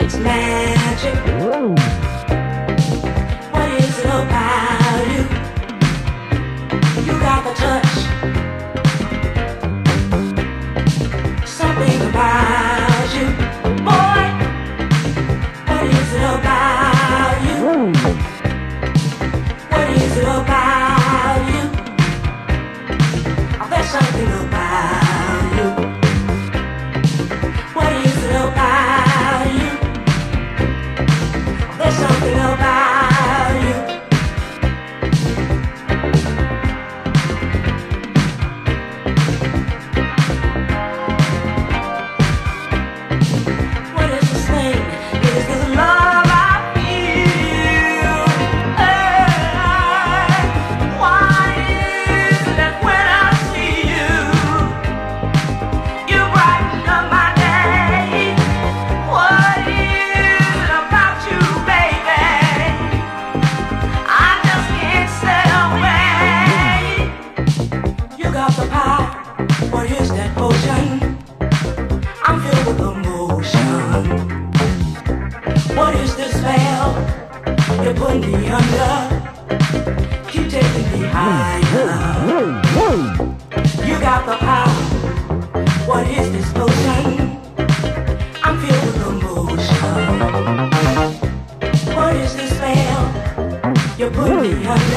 It's mad. to put me under. Keep taking me higher. You got the power. What is this potion? I'm filled with emotion. What is this spell? You put me under.